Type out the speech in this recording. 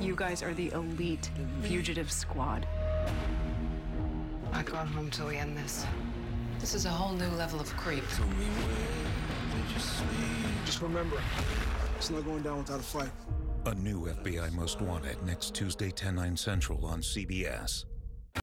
You guys are the elite fugitive squad. Not going home till we end this. This is a whole new level of creep. Just remember, it's not going down without a fight. A new FBI Most Wanted next Tuesday, 10, 9 central on CBS.